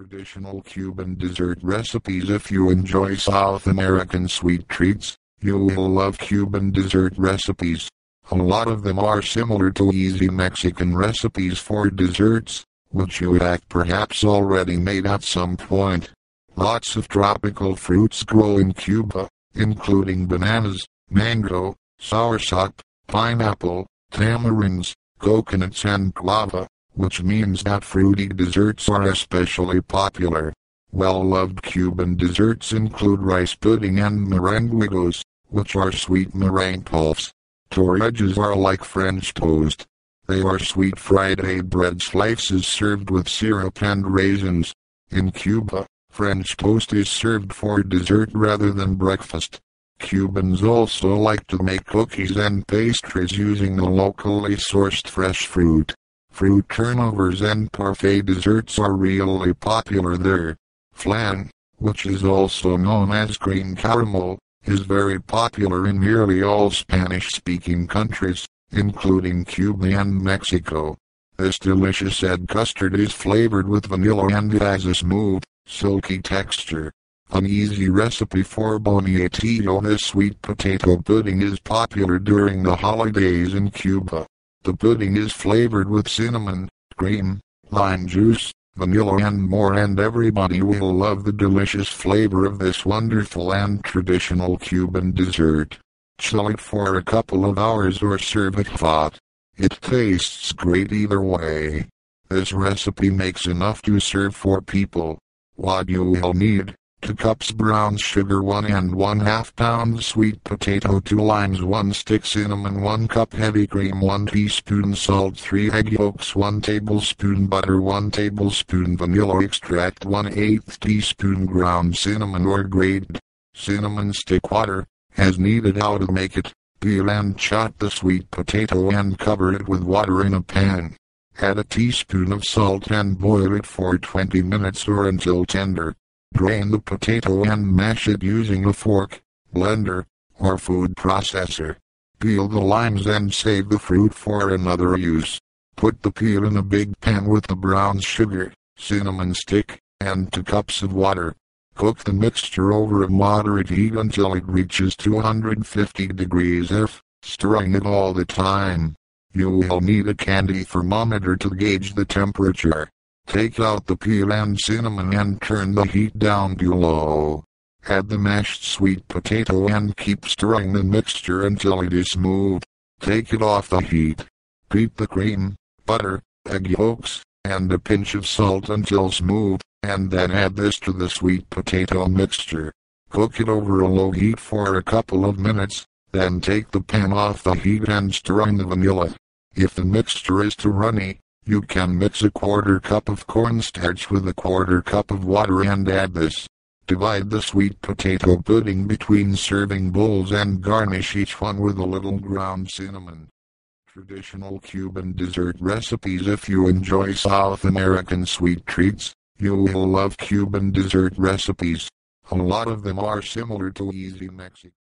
traditional Cuban dessert recipes. If you enjoy South American sweet treats, you will love Cuban dessert recipes. A lot of them are similar to easy Mexican recipes for desserts, which you have perhaps already made at some point. Lots of tropical fruits grow in Cuba, including bananas, mango, soursop, pineapple, tamarinds, coconuts and guava which means that fruity desserts are especially popular. Well-loved Cuban desserts include rice pudding and merengues, which are sweet meringue puffs. Torrejas are like French toast. They are sweet Friday bread slices served with syrup and raisins. In Cuba, French toast is served for dessert rather than breakfast. Cubans also like to make cookies and pastries using the locally sourced fresh fruit. Fruit turnovers and parfait desserts are really popular there. Flan, which is also known as creme caramel, is very popular in nearly all Spanish-speaking countries, including Cuba and Mexico. This delicious egg custard is flavored with vanilla and has a smooth, silky texture. An easy recipe for boniatillo this sweet potato pudding is popular during the holidays in Cuba. The pudding is flavored with cinnamon, cream, lime juice, vanilla and more and everybody will love the delicious flavor of this wonderful and traditional Cuban dessert. Chill it for a couple of hours or serve it hot. It tastes great either way. This recipe makes enough to serve four people. What you will need 2 cups brown sugar 1 and 1 half pound sweet potato 2 limes 1 stick cinnamon 1 cup heavy cream 1 teaspoon salt 3 egg yolks 1 tablespoon butter 1 tablespoon vanilla extract 1 8 teaspoon ground cinnamon or grated cinnamon stick water, as needed how to make it. Peel and chop the sweet potato and cover it with water in a pan. Add a teaspoon of salt and boil it for 20 minutes or until tender. Drain the potato and mash it using a fork, blender, or food processor. Peel the limes and save the fruit for another use. Put the peel in a big pan with the brown sugar, cinnamon stick, and 2 cups of water. Cook the mixture over a moderate heat until it reaches 250 degrees F, stirring it all the time. You will need a candy thermometer to gauge the temperature. Take out the peel and cinnamon and turn the heat down to low. Add the mashed sweet potato and keep stirring the mixture until it is smooth. Take it off the heat. Beat the cream, butter, egg yolks, and a pinch of salt until smooth, and then add this to the sweet potato mixture. Cook it over a low heat for a couple of minutes, then take the pan off the heat and stir in the vanilla. If the mixture is too runny, you can mix a quarter cup of cornstarch with a quarter cup of water and add this. Divide the sweet potato pudding between serving bowls and garnish each one with a little ground cinnamon. Traditional Cuban dessert recipes If you enjoy South American sweet treats, you will love Cuban dessert recipes. A lot of them are similar to easy Mexican.